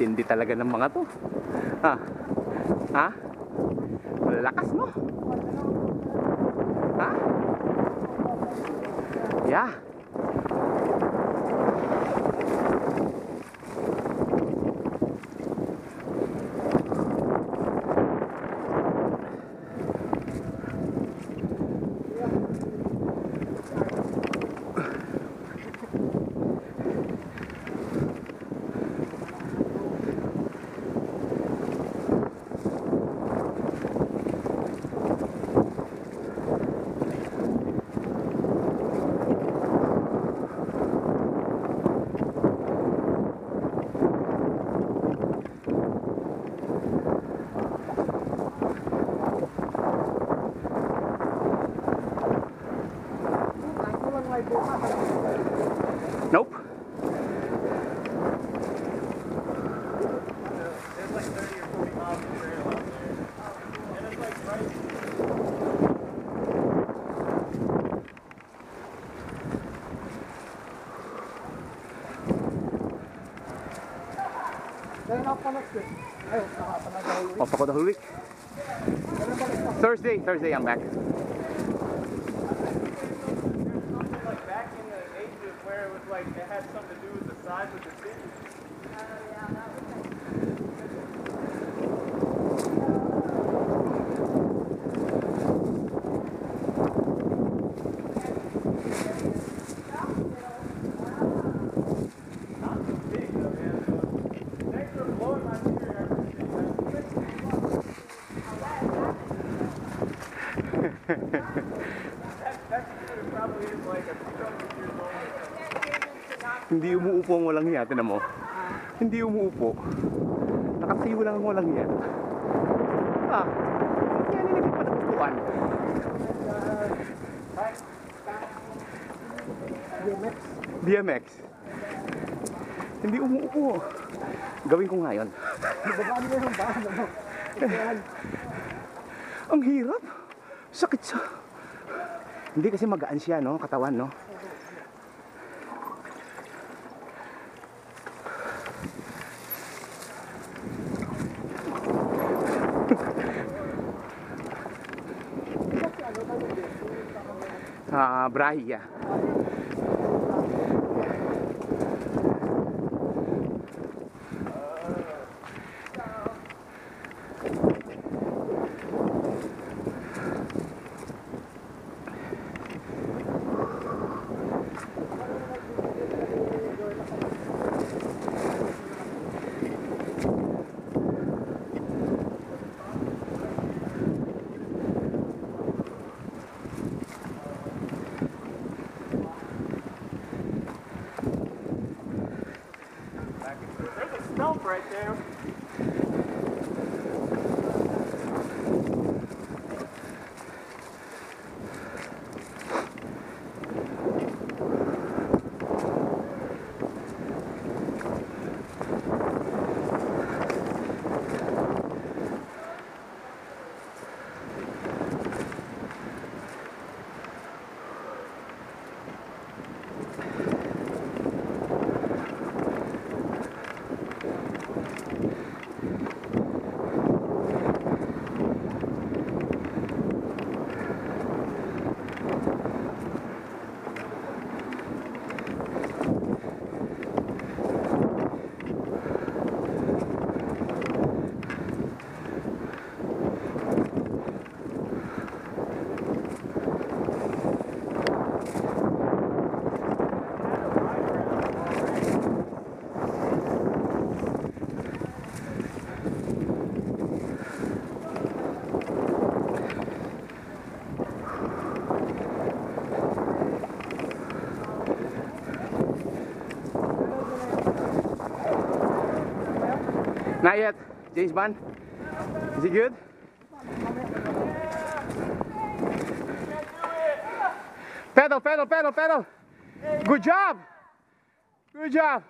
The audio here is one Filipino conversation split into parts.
Tindi talaga ng mga to. Ha? Ha? Lakas no? Ha? Yeah. Week. Thursday, Thursday I'm back. Hindi umuupo ang walang hiya, tinan mo. Hindi umuupo. Nakatayo lang ang walang hiya. Ah, kaya nilipit pa ng upuan. DMX. DMX. Hindi umuupo. Gawin ko nga yun. Babaan mo yung bahan mo. Ayan. Ang hirap. Sakit sa... Hindi kasi magaan siya, no? Katawan, no? Ah, Brahia. Not yet. James Bond. Is he good? Pedal, pedal, pedal, pedal. Good job. Good job.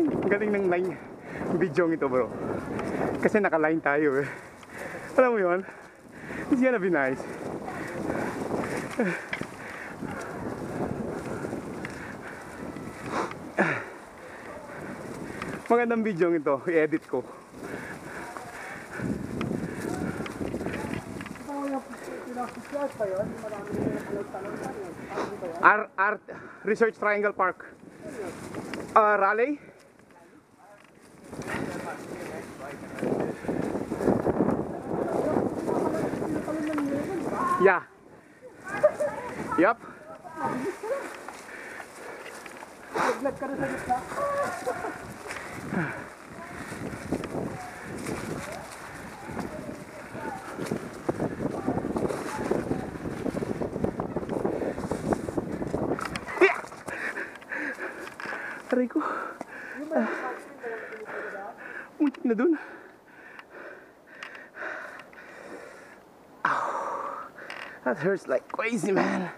Galing, galing ng line video ito bro. Kasi naka-line tayo eh. Alam mo yun? It's gonna be nice. Magandang video ito, i-edit ko. Yan? Art, Research Triangle Park. Uh, Raleigh? Yeah. Sa Ow. That hurts like crazy, man.